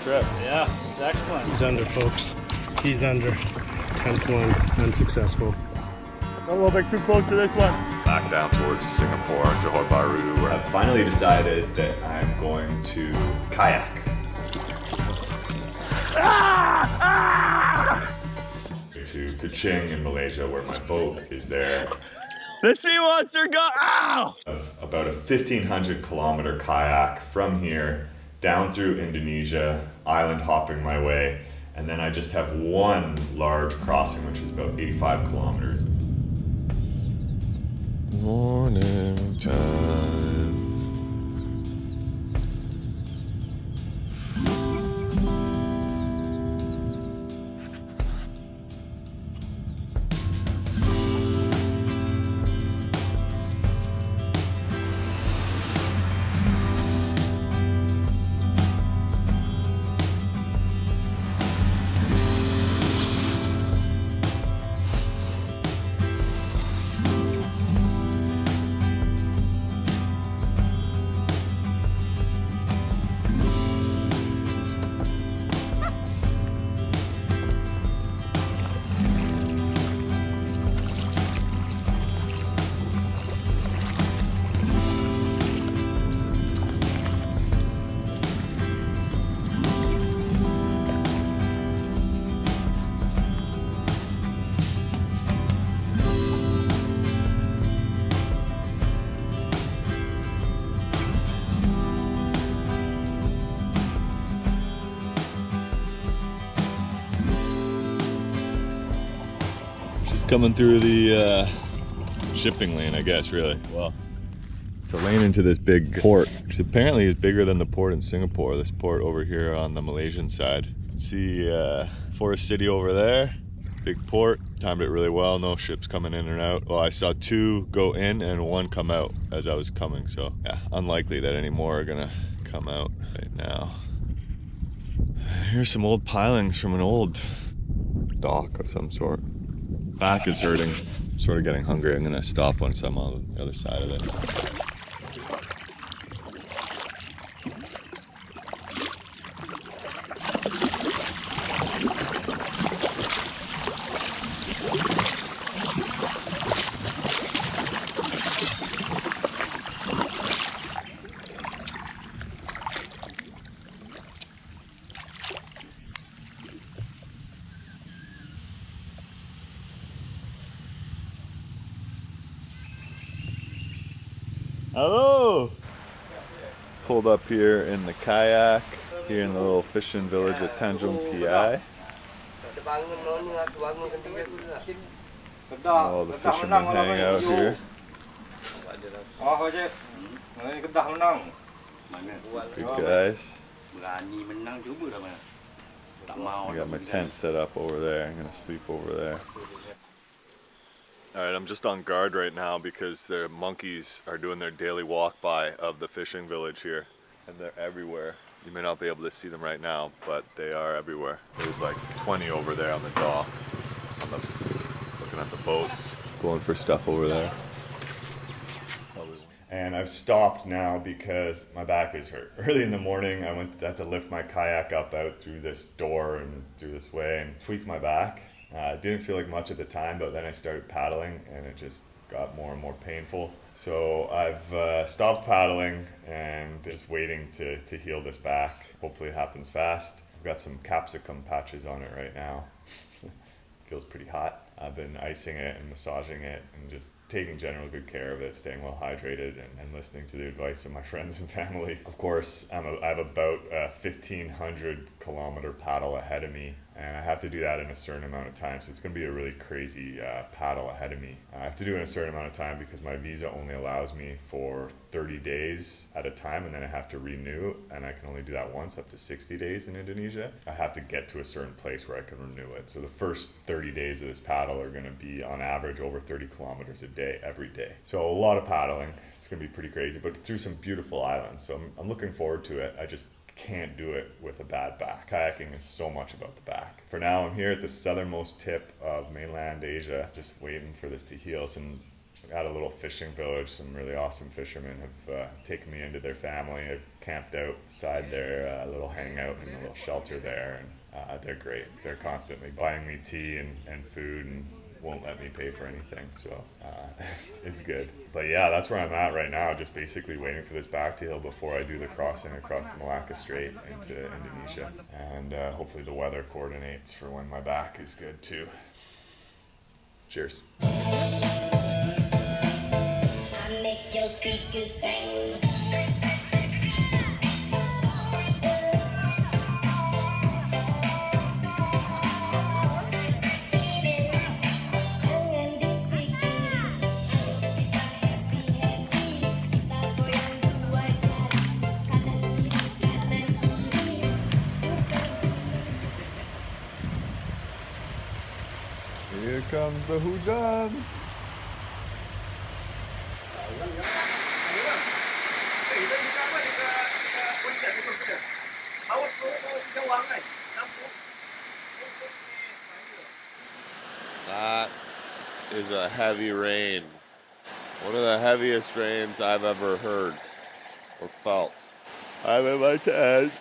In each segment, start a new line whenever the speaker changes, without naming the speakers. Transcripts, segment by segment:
trip.
Yeah, it's excellent.
He's under, folks. He's under. 10th one, unsuccessful.
A little bit too close to this one.
Back down towards Singapore, Johor Bahru, where I've finally decided that I'm going to kayak. Ah! Ah! To Kuching in Malaysia, where my boat is there.
The sea monster got ow!
Of about a 1500 kilometer kayak from here down through Indonesia, island hopping my way, and then I just have one large crossing, which is about 85 kilometers.
Morning time. Coming through the uh, shipping lane, I guess, really. Well, it's a lane into this big port, which apparently is bigger than the port in Singapore, this port over here on the Malaysian side. See uh, Forest City over there, big port, timed it really well, no ships coming in and out. Well, I saw two go in and one come out as I was coming, so yeah, unlikely that any more are gonna come out right now. Here's some old pilings from an old dock of some sort. Back is hurting, sort of getting hungry. I'm gonna stop once I'm on the other side of it. Pulled up here in the kayak, here in the little fishing village at Tanjung Piai. All the fishermen hang out here. Good guys. Got my tent set up over there. I'm gonna sleep over there. All right, I'm just on guard right now because the monkeys are doing their daily walk by of the fishing village here, and they're everywhere. You may not be able to see them right now, but they are everywhere. There's like 20 over there on the dock, on the, looking at the boats, going for stuff over there.
And I've stopped now because my back is hurt. Early in the morning, I went had to lift my kayak up out through this door and through this way and tweaked my back. Uh, didn't feel like much at the time, but then I started paddling and it just got more and more painful. So I've uh, stopped paddling and just waiting to, to heal this back. Hopefully it happens fast. I've got some capsicum patches on it right now. Feels pretty hot. I've been icing it and massaging it and just taking general good care of it, staying well hydrated and, and listening to the advice of my friends and family. Of course, I'm a, I have about a 1500 kilometer paddle ahead of me and I have to do that in a certain amount of time. So it's going to be a really crazy uh, paddle ahead of me. I have to do it in a certain amount of time because my visa only allows me for 30 days at a time, and then I have to renew, and I can only do that once, up to 60 days in Indonesia. I have to get to a certain place where I can renew it. So the first 30 days of this paddle are going to be on average over 30 kilometers a day every day. So a lot of paddling. It's going to be pretty crazy, but through some beautiful islands. So I'm, I'm looking forward to it. I just can't do it with a bad back. Kayaking is so much about the back. For now, I'm here at the southernmost tip of mainland Asia, just waiting for this to heal. Some
At a little fishing village, some really awesome fishermen have uh, taken me into their family. I've camped out beside their uh, little hangout in a little shelter there, and uh, they're great. They're constantly buying me tea and, and food and won't let me pay for anything, so uh, it's, it's good. But yeah, that's where I'm at right now, just basically waiting for this back to heal before I do the crossing across the Malacca Strait into Indonesia. And uh, hopefully the weather coordinates for when my back is good too. Cheers. Hujan.
That is a heavy rain. One of the heaviest rains I've ever heard or felt.
I'm in my tent.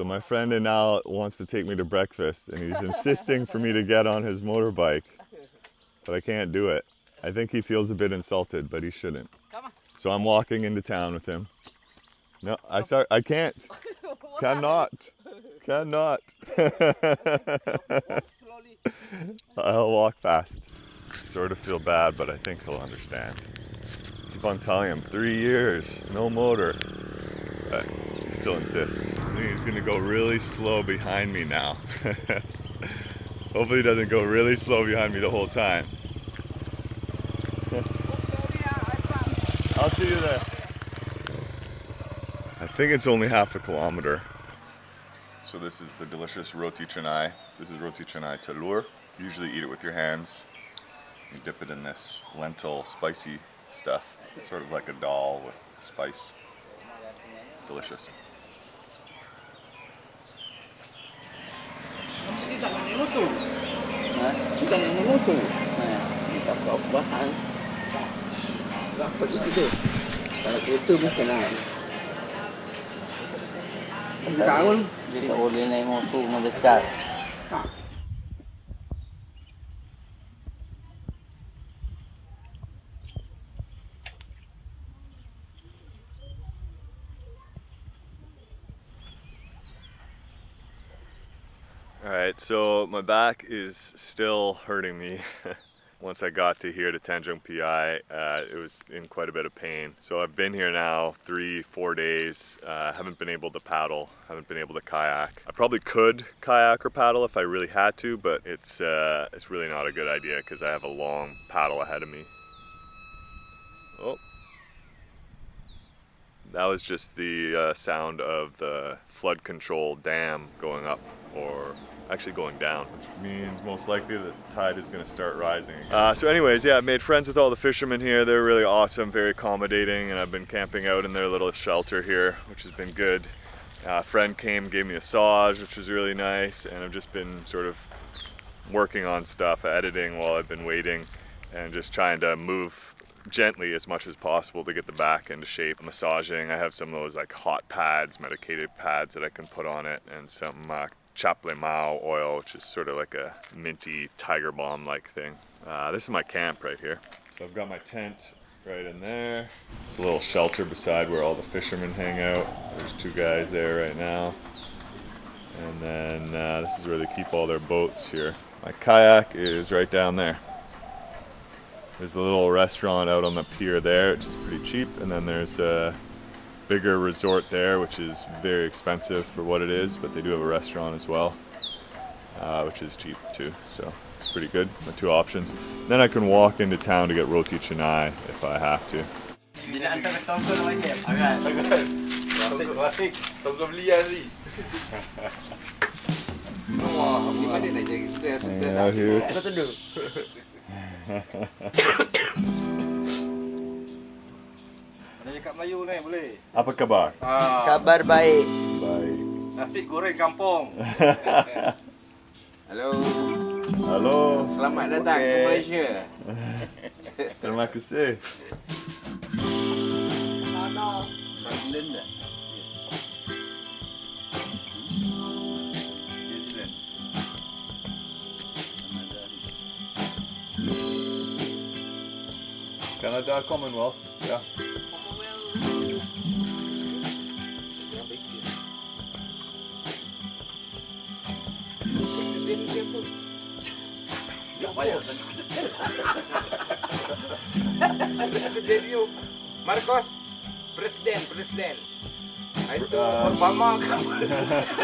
So my friend Inal wants to take me to breakfast and he's insisting for me to get on his motorbike. But I can't do it. I think he feels a bit insulted, but he shouldn't. So I'm walking into town with him. No, I start I can't. Cannot. Cannot. I'll walk fast. Sort of feel bad, but I think he'll understand. Keep on telling him, three years, no motor. But still insists. He's gonna go really slow behind me now. Hopefully he doesn't go really slow behind me the whole time. I'll see you there. I think it's only half a kilometer. So this is the delicious roti canai. This is roti canai telur. You usually eat it with your hands. You dip it in this lentil spicy stuff. Sort of like a dal with spice. delicious.
Kita nak naik motor. Nak motor. Kita nak naik motor. Kita
naik motor. So my back is still hurting me. Once I got to here to Tanjung Piai, uh, it was in quite a bit of pain. So I've been here now three, four days. Uh, haven't been able to paddle, haven't been able to kayak. I probably could kayak or paddle if I really had to, but it's uh, it's really not a good idea because I have a long paddle ahead of me. Oh, that was just the uh, sound of the flood control dam going up or actually going down, which means most likely the tide is going to start rising. Uh, so anyways, yeah, I made friends with all the fishermen here. They're really awesome, very accommodating, and I've been camping out in their little shelter here, which has been good. Uh, a friend came, gave me a massage, which was really nice, and I've just been sort of working on stuff, editing while I've been waiting, and just trying to move gently as much as possible to get the back into shape. Massaging, I have some of those like hot pads, medicated pads that I can put on it, and some uh, Chaplemao oil, which is sort of like a minty tiger balm like thing. Uh, this is my camp right here. So I've got my tent right in there. It's a little shelter beside where all the fishermen hang out. There's two guys there right now. And then uh, this is where they keep all their boats here. My kayak is right down there. There's a little restaurant out on the pier there, which is pretty cheap, and then there's a bigger resort there, which is very expensive for what it is, but they do have a restaurant as well, uh, which is cheap too. So it's pretty good. My two options. Then I can walk into town to get roti canai if I have to. Hanging out here.
Cakap Melayu ni boleh.
Apa kabar?
Ah,
Kabar baik.
Baik.
nasi goreng kampung.
Hello.
Halo.
Selamat datang ke
Okey.
Malaysia.
Terima kasih.
London dah.
Canada Commonwealth. Ja.
Presiden you. Marcos. Presiden, presiden. Ah, Itu
Uh,
Obama kan.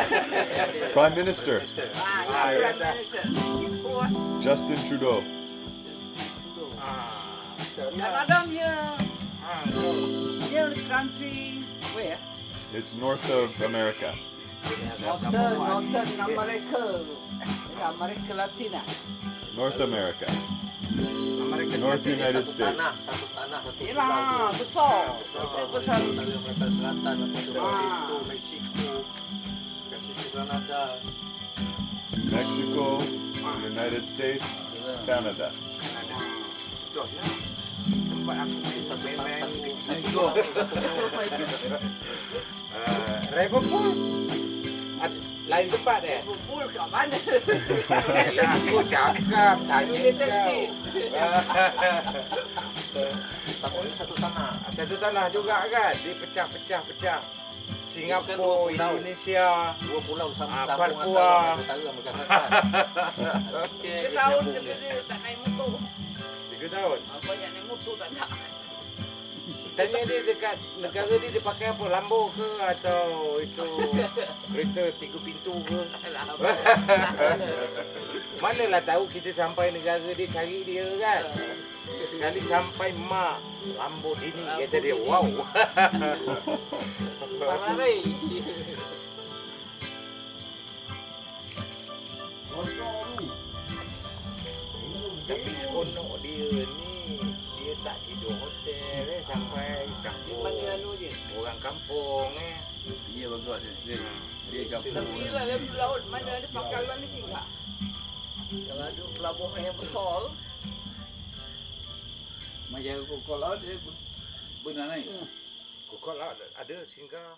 Prime Minister
Ah, ya dah.
Justin Trudeau.
Ah.
Canada dia.
Ah,
Dia country where?
It's north of America.
Northern, Northern America. Amerika Latina.
North America. North United States.
Mexico
United States, Canada.
Uh, Liverpool. Lain tempat eh?
Full kat mana?
Aku cakap tanya kau.
Tapi ini satu tanah
Satu tanah juga kan? Dia pecah-pecah pecah. Singapura. Indonesia.
dua pulau sama
Ah,
sambung
Papua.
okey
Tiga tahun dia dia tak naik motor.
Tiga tahun.
Ah, Banyak naik motor tak nak.
Tanya dia dekat negara dia dia pakai apa? Lambo ke atau itu kereta tiga pintu ke? Manalah tahu kita sampai negara dia cari dia kan. Sekali sampai mak Lamborghini kata dia wow.
Ferrari.
Tapi seronok dia ni tak tidur hotel eh sampai
Di
campur
mana anu je?
orang kampung eh.
Dia bagus dia. Dia, dia campur. Tapi lah dia laut mana ada pangkalan ni singgah. Kalau ada pelabuhan yang besar. Macam kau laut dia benar naik.
Kok kalau ada singgah